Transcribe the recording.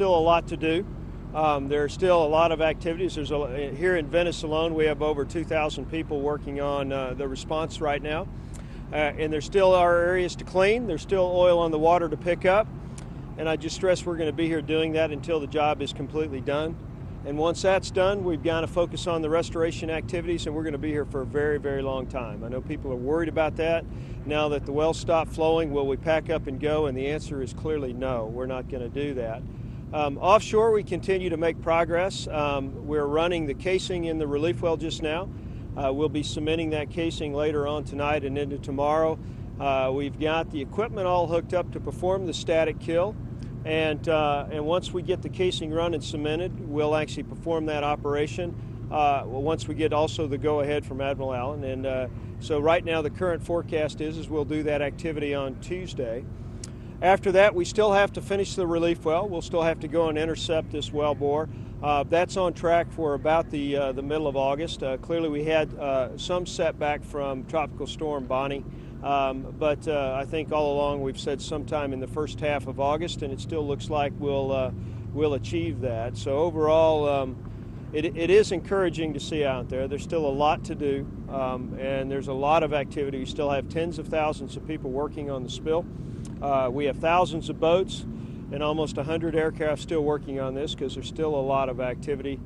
still a lot to do. Um, there are still a lot of activities. There's a, here in Venice alone, we have over 2,000 people working on uh, the response right now. Uh, and there still are areas to clean. There's still oil on the water to pick up. And I just stress we're going to be here doing that until the job is completely done. And once that's done, we've got to focus on the restoration activities, and we're going to be here for a very, very long time. I know people are worried about that. Now that the wells stopped flowing, will we pack up and go? And the answer is clearly no, we're not going to do that. Um, offshore, we continue to make progress. Um, we're running the casing in the relief well just now. Uh, we'll be cementing that casing later on tonight and into tomorrow. Uh, we've got the equipment all hooked up to perform the static kill. And, uh, and once we get the casing run and cemented, we'll actually perform that operation. Uh, once we get also the go ahead from Admiral Allen. And uh, so right now the current forecast is, is we'll do that activity on Tuesday. After that, we still have to finish the relief well. We'll still have to go and intercept this well bore. Uh, that's on track for about the uh, the middle of August. Uh, clearly, we had uh, some setback from Tropical Storm Bonnie, um, but uh, I think all along we've said sometime in the first half of August, and it still looks like we'll uh, we'll achieve that. So overall. Um, it, it is encouraging to see out there. There's still a lot to do, um, and there's a lot of activity. We still have tens of thousands of people working on the spill. Uh, we have thousands of boats and almost 100 aircraft still working on this because there's still a lot of activity